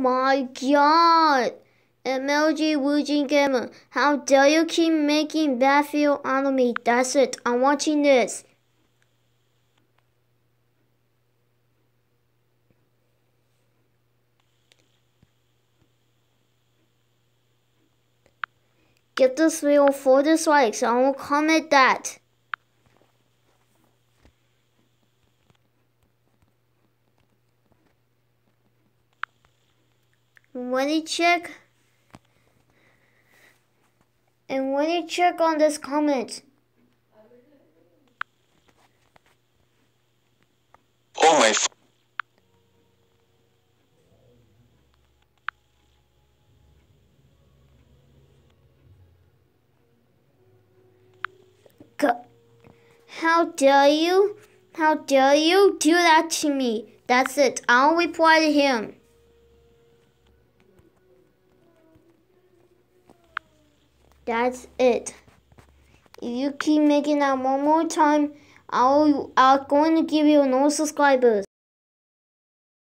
my god! MLG Woojin Gamer, how dare you keep making Battlefield on me? That's it, I'm watching this. Get this video for dislikes, I will comment that. When you check and when you check on this comment Oh my How dare you? How dare you do that to me? That's it. I'll reply to him. That's it. If you keep making that one more time, I'll I'm going to give you no subscribers.